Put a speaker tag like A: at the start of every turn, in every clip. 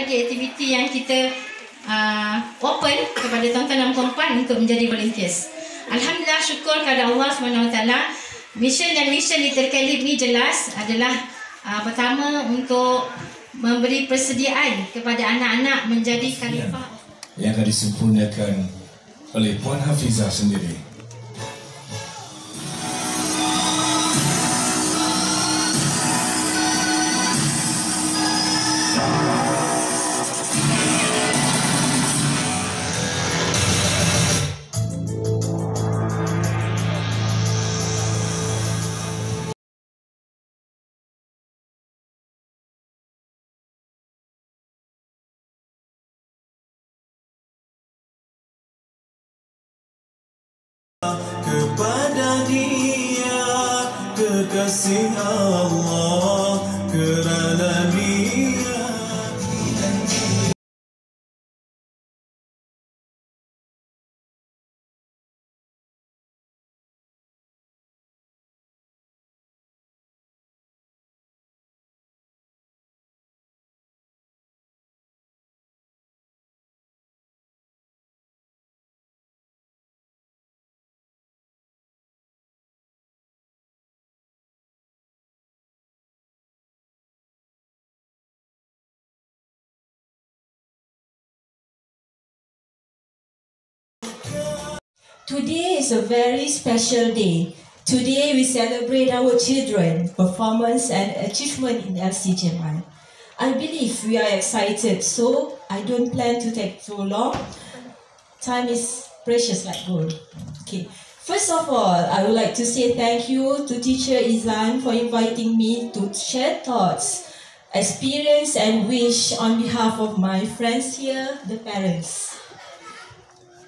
A: lagi aktiviti yang kita uh, open kepada tuan-tuan dan puan untuk menjadi volunteers. Alhamdulillah syukur kepada Allah SWT. Mission dan mission di Terkelip ni jelas adalah uh, pertama untuk memberi persediaan kepada anak-anak menjadi khalifah.
B: Yang akan disempurnakan oleh Puan Hafizah sendiri. Kekasih Allah
C: Today is a very special day. Today we celebrate our children, performance and achievement in LCGMI. I believe we are excited, so I don't plan to take too long. Time is precious like gold. Okay. First of all, I would like to say thank you to teacher Izan for inviting me to share thoughts, experience and wish on behalf of my friends here, the parents.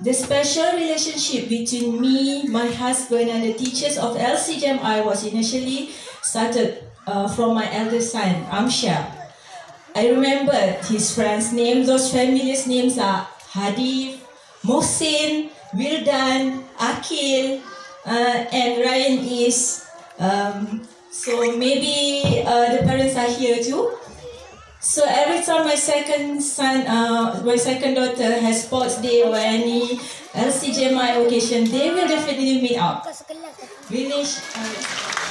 C: The special relationship between me, my husband, and the teachers of LCGMI was initially started uh, from my eldest son, Amsha. I remember his friends' names. Those families' names are Hadif, Mohsin, Wildan, Akil, uh, and Ryan is. Um, so maybe uh, the parents are here too. So every time my second son, uh, my second daughter has sports day or any LCGMI occasion, they will definitely meet up. Village. Uh,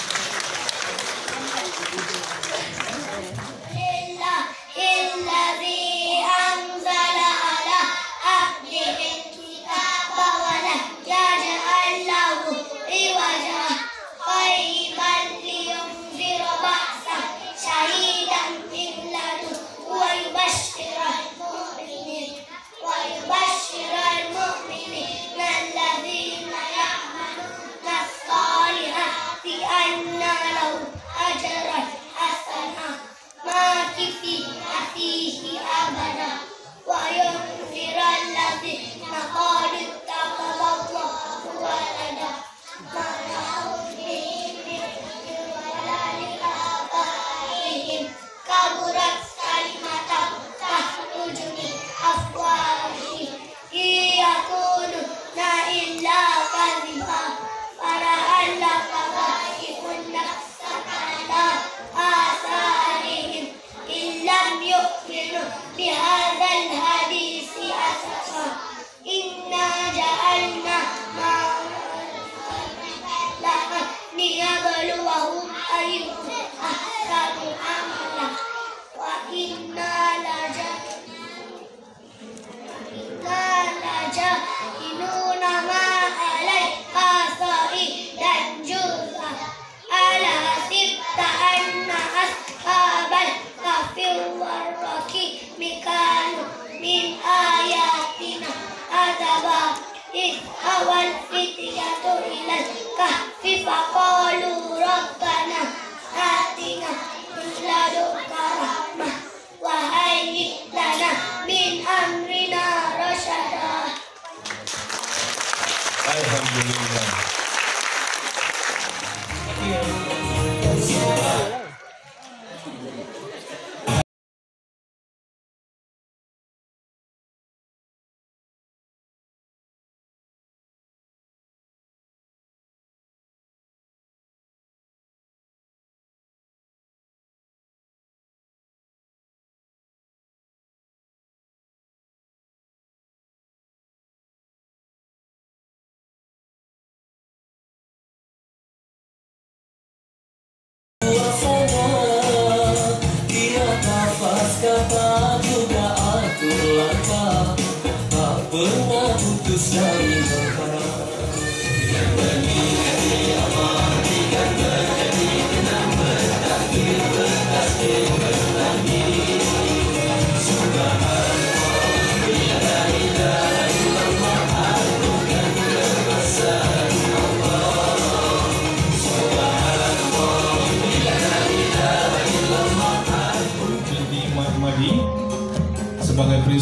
C: Burak
D: إذ أوى الفتية إلى الكهف فقالوا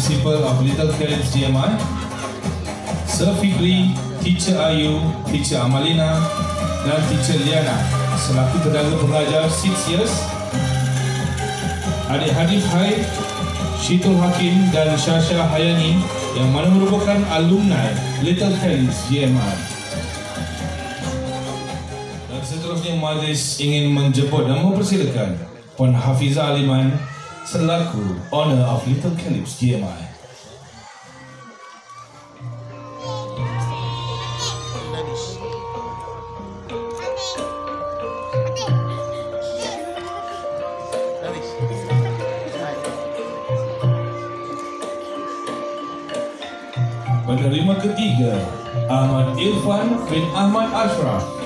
B: Principal of Little Caribs GMI Sir Fikri, Teacher Ayu, Teacher Amalina dan Teacher Liana. Selaku tenaga pengajar 6 years. Adik Hadif Hai, Syitul Hakim dan Syasha Hayani yang mana merupakan alumni Little Caribs GMI dan seterusnya majlis ingin menjemput dan mempersilakan Puan Hafizah Aliman selaku Owner of Little Calypso GMI. Penerima ketiga Ahmad Irfan bin Ahmad Ashraf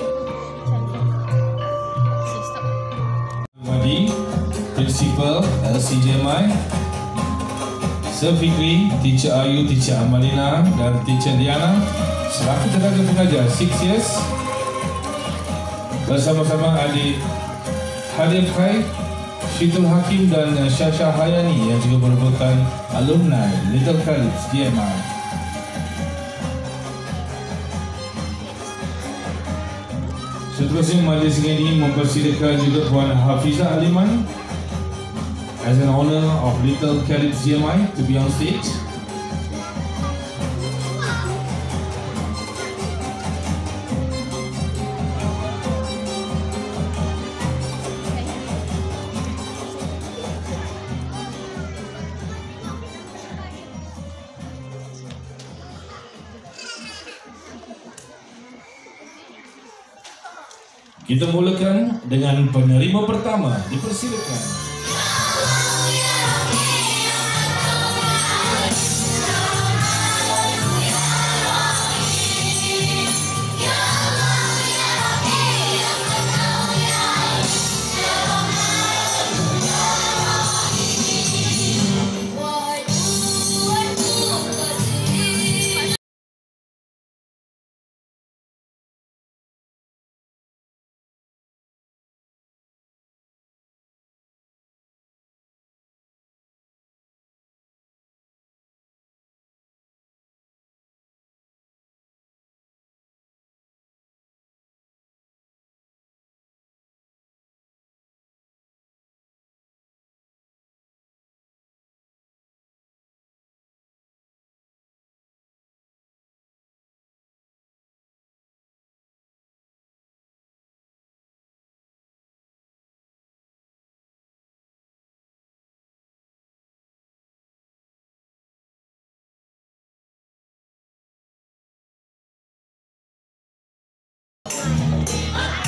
B: Principal LCJMI Sir Fikri, Teacher Ayu, Teacher Amalina dan Teacher Diana. Selaku tenaga pengajar 6 years. Bersama-sama adik Hadif Khai, Syitul Hakim dan Syasha Hayani yang juga merupakan alumni Little College DMI. Seterusnya majlis ini mempersilakan juga Puan Hafizah Aliman as an owner of Little Caribs GMI to be on stage. Kita mulakan dengan penerima pertama. Dipersilakan. Yes.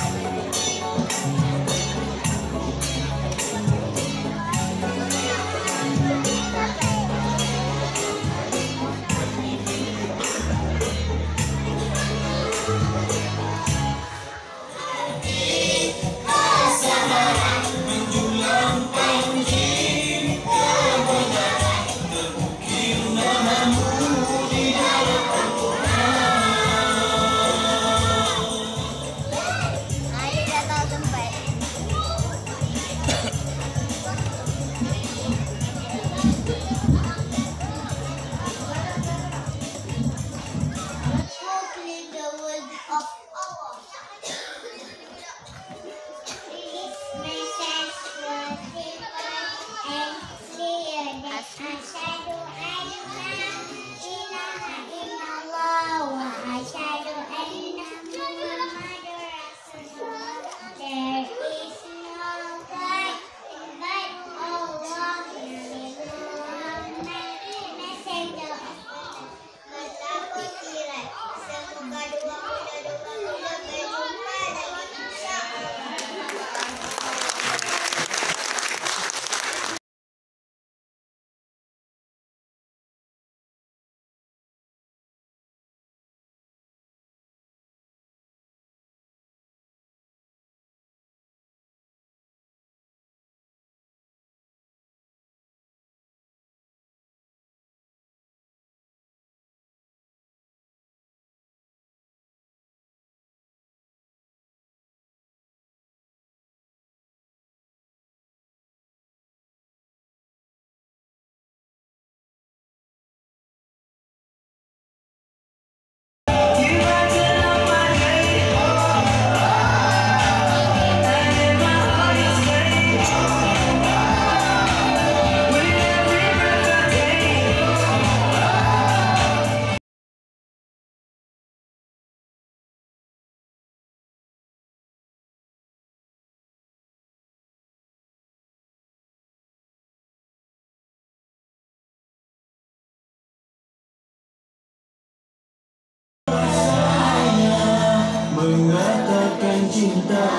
E: cinta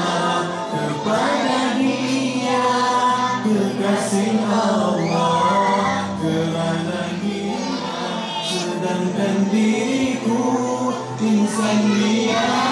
E: kepada dia kekasih Allah kerana dia sedangkan diriku insan biasa.